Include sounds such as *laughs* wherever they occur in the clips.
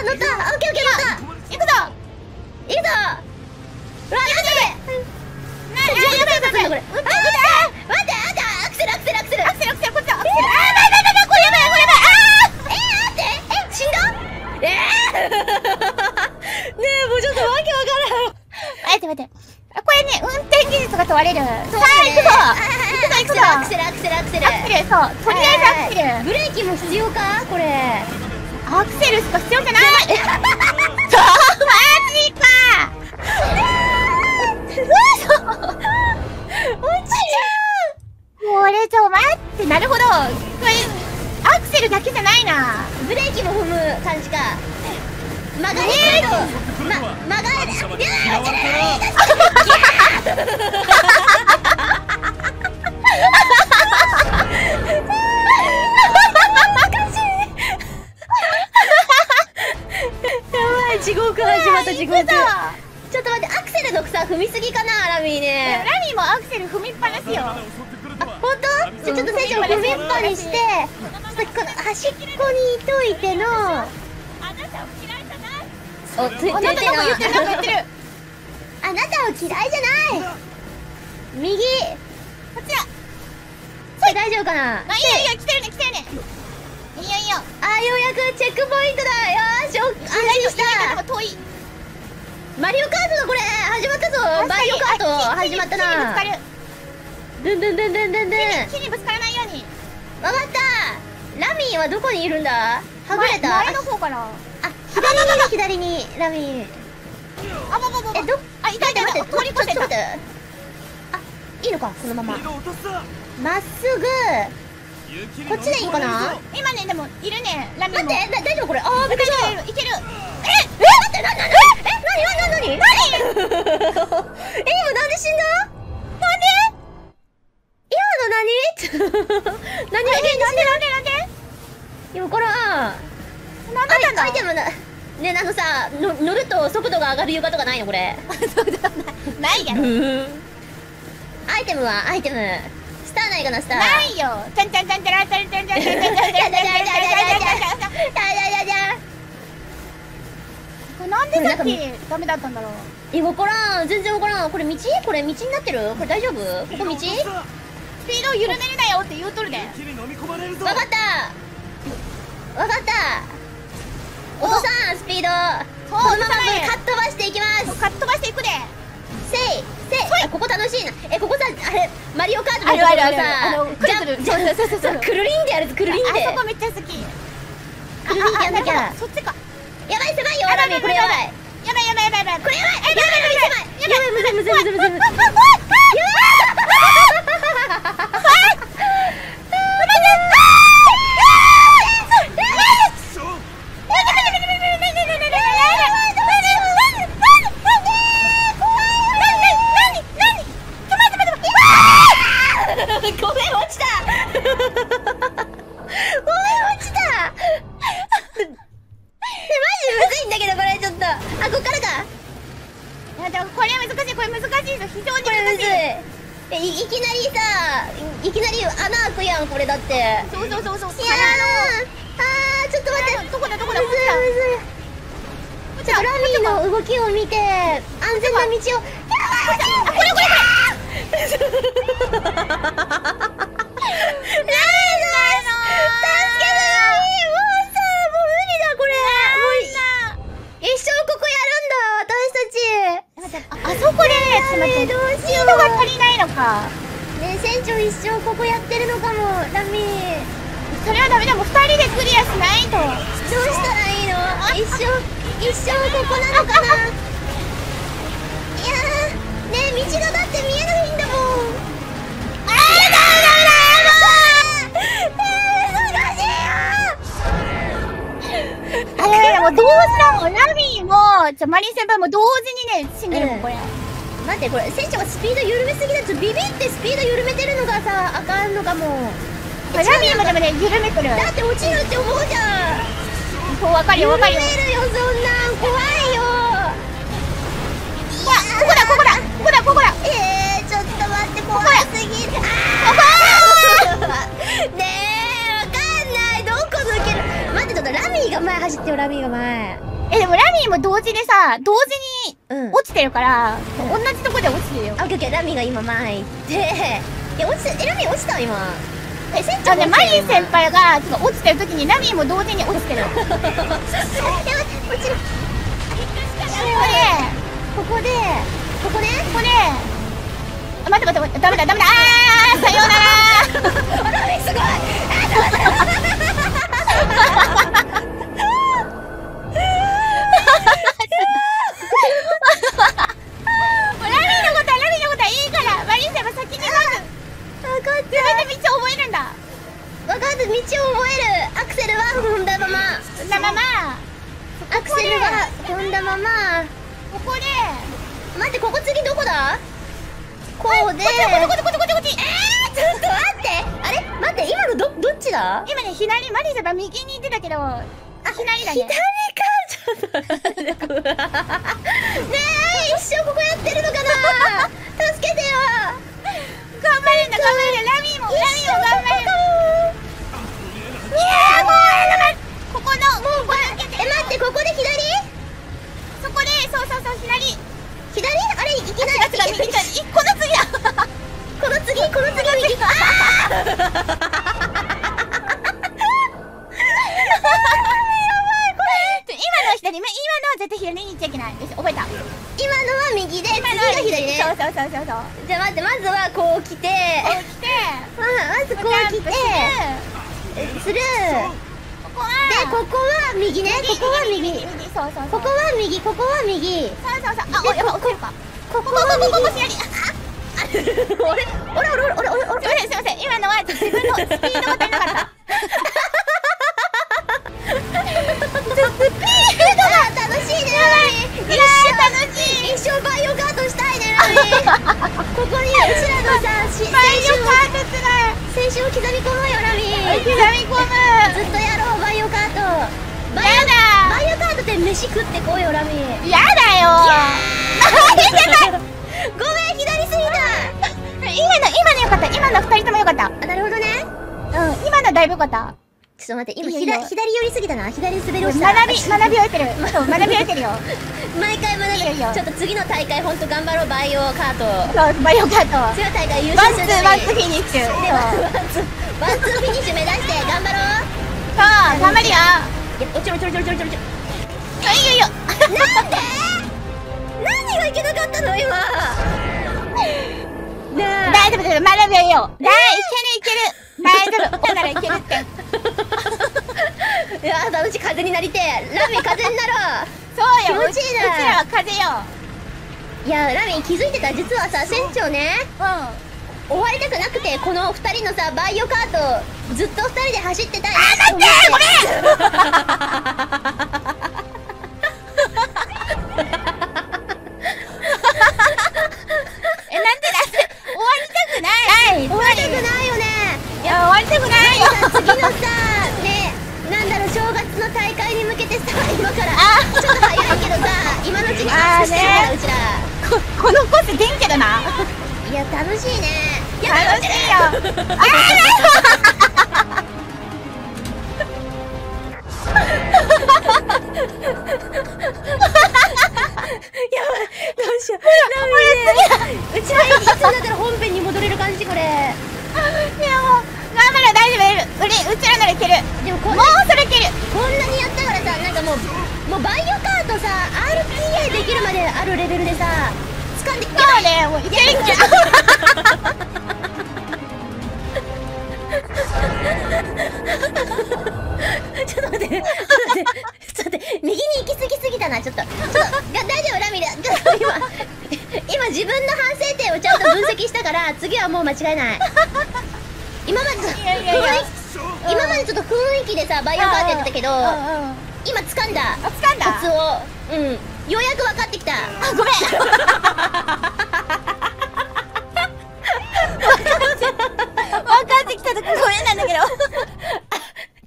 あ乗った。オッケーオッケー。乗った行くぞ。行くぞ。うわやべえななやばいやばいやばいこれ待って待って待ってアクセルアクセルアクセルアクセルアクセルこっちだアクセルあーやばいやばいやばいこれやばいこれやばいあえー、待ってえ死んだえー、ねえもうちょっとわけわからんー待って待ってこれね運転技術が問われるあ行くぞ行くぞアクセルアクセルアクセルアクセルアクセルそうとりあえずアクセルブレーキも必要かこれアクセルしか必要じゃない。そうマジか嘘落ちこれちょ待って。なるほど。これアクセルだけじゃないな。ブレーキも踏む感じか。曲がり角、ま、曲がりいじゃあちょっと船長踏みっぱにしてちょっとこの端っこにいといてのあなたを嫌いじゃないおついあなたが言ってるなんかるあなたは嫌いじゃない右こちだこれ大丈夫かなあいいよいいよ来てるね来てるねいいよいいよあようやくチェックポイントだよしお安心した遠いマリオカートだこれ始まったぞマリオカート始まったなドゥンドゥンドゥンドゥンドゥンドゥンにわかった。ラミーはどこにいるんだ？はぐれた。前前の方からあ左に左にラミー。あぼぼぼぼえどあいたいたい。た通り越して。たあいいのかこのまま。まっすぐ。こっちでいいかな？今ねでもいるねラミ待も。ってだ大丈夫これ？あーびっくりした。いけるいける。え待ってなななえさの乗ると速度が上がる床とかないのこれ。*laughs* ない。やろ。アイテムはアイテム。スターないかなスター。ないよ。ちゃんちゃんちゃんちゃらちゃんちゃんちゃんちゃんちゃんちゃんちゃんちゃんちゃんちゃんちゃんちゃんちゃんちゃんじゃじゃじゃじゃこれなんでさっきダメだったんだろうえ分からん全然分からんこれ道これ道になってるこれ大丈夫ここ道スピードを緩めるなよって言うとるで分かった分かったお父さんスピード。このままかっ飛ばしていきます。かっ飛ばしていくで。せいせい。あここ楽しいな。えここさあれマリオカートのところくるくる。じゃじゃそうそうそう。そうくるりんでやるくるりんで。あそこめっちゃ好き。くるりんでやんなきゃ。そっちか。やばい狭いよラミーこれやばいやばい。やばい。やばいやばいこれやばいやばいやばい。やばいやばいむずいむずいむずい。むずいむずいごめ嘘嘘嘘嘘。あちょっと待って。どこだどこだむずいむずい。ちょっとラミーの動きを見て安全な道を。やばい。これ。これこれあ、どうしよう。が足りないのか。ね船長一生ここやってるのかもラミー。それはダメだ。もう二人でクリアしないと。どうしたらいいの？一生一生ここなのかな？いやーねえ道がだって見えないんだもん。あーダメだ難しいよあいやいやもう同時だもんラミーもじゃマリン先輩も同時にね死んでるもんうん。これ待ってこれ船長がスピード緩めすぎだとビビってスピード緩めてるのがさあかんのかもラミーもでもね緩めてる。だって落ちるって思うじゃん。そうわかるよわかるよ。緩めるよそんなん。怖いよ。うわここだここだここだここだ。えー、ちょっと待って怖すぎる。あー。ねえわかんない。どこ抜ける。待ってょっとラミーが前走ってよラミーが前。え、でもラミーも同時でさ、同時にうん。落ちてるから、同じとこで落ちてるよ。あオッケーオッケーラミーが今前行って。え落ちてえラミー落ちた今。え船長ね、マリン先輩輩が、ちょっと落ちてる時にラミーも同時に落ちてる。こえ待って落ちるこここでここねここで、あ、待って待って待って、ダメだダメだ。あーさようなら。*laughs* すごい自分で道を覚えるんだ。た分かった道を覚える。アクセルは踏んだまま。そんなまま、アクセルは踏んだまま。ここで、待ってここ次どこだ？こうで。こっちこっちこっちこっちこっち。えー、ちょっと待って。あれ？待って今のどどっちだ？今ね、左、マリン先輩右に行ってたけど、左だね。か？ちょっと *laughs* ねえ一生ここやってるのかな？助けてよ。頑張るんだ、頑張るんだ。ラミーも、ラミーも頑張る。いやーもう、やだここの、もう、こ抜けてえ待ってここで左そこで、そうそうそう、左。左あれいきなり違う違う、右だ。いこの次だ。この次この次右あちょ今のは左、今のは絶対左に行っちゃいけない。よし、覚えた。ー今のは右で次が左ねそうそうそうそうそう。じゃあ待ってまずはこう来てこう来て、ままずこう来てスルーここは、でここは右ねここは右右、そうそうそう。ここは右ここは右そうそうそう。あ、お、やばい、落ちるか。ここここ、ここ、ここ、は左。あ、右あれあれあれあれあれあれすいません、すいません。今のは自分のスピードが足りなかった。のさしバイオカートつらい。青春を刻み込もうよラミ刻み込む。ずっとやろうバイオカートバイやだバイオカートで飯食ってこうよラミやだよごめん左すぎた *laughs* 今の、今のよかった。今の二人ともよかった。あなるほどねうん、今のだいぶよかった。ちょっと待って今いいよいいよ左左寄りすぎたな左滑り落ちた学び、学び終えてる。*laughs* そう、学び終えてるよ。毎回学いいよちょっと次の大会ほんと頑張ろうバイオカートそう、バイオカート。次の大会優ワンツー、勝するためにワンツーフィニッシュ。でワンツーワンツーフィニッシュ目指して頑張ろうそう、頑張るよ。いやおちょろちょろちょろちょろちょろちょあいいよいいよ。なんで何がいけなかったの？今 *laughs* 大丈夫大丈夫、学びよよ。だい、いけるいける。大丈夫。だからいけるって。いや楽しい風になりてえラミ風になろ *laughs* そうよ。気持ちいいなうちらは風よ。ういやラミ気づいてた実はさ船長ねうん。終わりたくなくてこの二人のさバイオカートずっと二人で走ってたいあ、待ってごめ *laughs* 今のうちにあーね。うちらここのコース元気だな。い。や楽しい。ねい。や楽しい。よ。あやばい。どうしよううちらい。つになったら本編に戻れる感じこれい。やもう、頑張る大丈夫大丈夫。うれ、うちらならい。ける。でもこんなそれい。ける。こんなにやったからさなんかもうもうバイオ RTA できるまであるレベルでさ掴んでそうね、もういけるいける。ちょっと待って、ちょっと待って、ちょっと待って、右に行き過ぎすぎたな、ちょっと。ちょっと、が大丈夫、ラミラ。今、今自分の反省点をちゃんと分析したから、次はもう間違いない。今までと、いやいやいや雰囲気今までちょっと雰囲気でさ、バイオカートやってたけど。今掴んだ。あ、掴んだ？コツを。うん。ようやく分かってきた。あ、ごめん。分かってきたとこごめんなんだけど。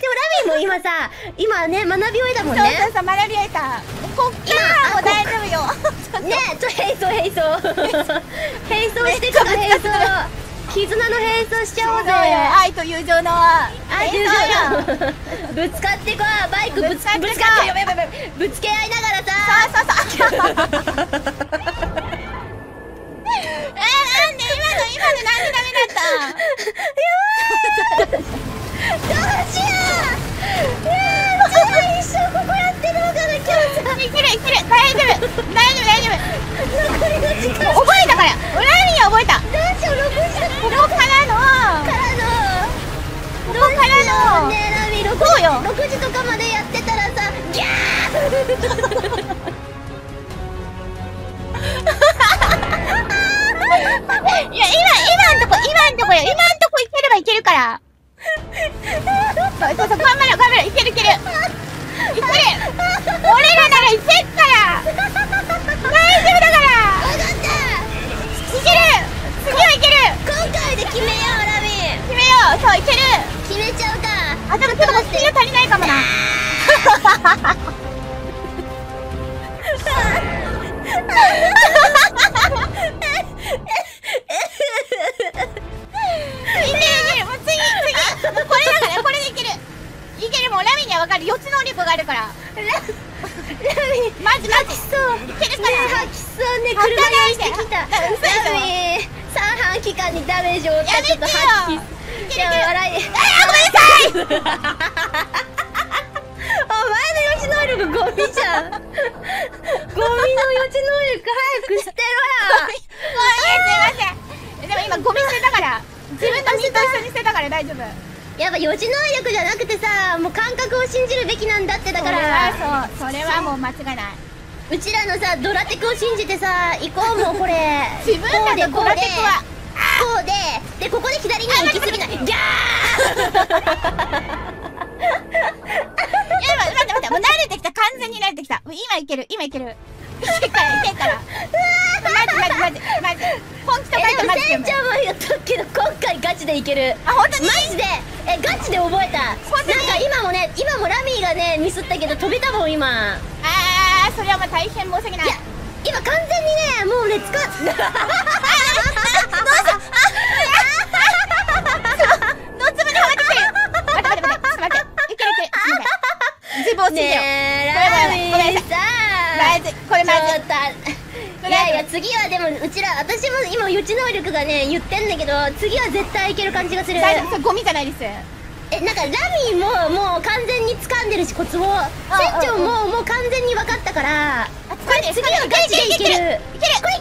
でもラミーも今さ、今ね、学び終えたもんそうね。そうそう、学び終えた。こっからもう大丈夫よ。ねちょ、並走並走。並走 *laughs* してくる、並走。絆の並走しちゃおうぜ。愛と友情のあ演奏よ。ぶつかってこい。バイクぶつかって。こいぶつけ合いながらさそうそうそう。えー、なんで今の今のなんでダメだった？どうしよう。えー、じゃあ一生から。そうそうそう頑張ろう頑張ろういけるいける。いける。俺らならいけっから。大丈夫だから。分かったいける。次はいける。今回で決めよう。ラミ決めようそういける。決めちゃうかあでもちょっとスピード足りないかもな。いけるいそうね車にしてきた。ラ嘘でしょミ三半規管にダメージを負ったちょっと吐きや笑いあーごめんなさい。お前の予知能力ゴミじゃん。ゴミの予知能力。早く捨てろごめんすいません。でも今ゴミ捨てたから。自分の身と一緒に捨てたから大丈夫。よやっぱ予知能力じゃなくてさもう感覚を信じるべきなんだってだから。それはそう。それはもう間違いないうちらのさドラテクを信じてさ行こうもうこれ。*laughs* 自分らのドラテクはこうで。でここで左に行き過ぎないギャいや待って待ってもう慣れてきた。完全に慣れてきた。今いける今いける。いけるからいけるから。マジマジマジマジ。本気とー書いてマジで。も船長も言っとくけど今回ガチでいける。あ本当に？マジで。えガチで覚えた。なんか今もね今もラミーがねミスったけど飛べたもん今それはもう大変申し訳ない。今完全にねもうね使っ *laughs* のつぶにはまってきてる待って待って待って。ちょっと待っていけるいけるちょっと待って自分を信じようねえラごめんごめんミーさマジこれマジちょっといやいや次はでもうちら私も今予知能力がね言ってんだけど次は絶対いける感じがする。それゴミじゃないです。えなんかラミーももるしコツを船長ももう完全に分かったからこれ次はガチでいける。いける。これ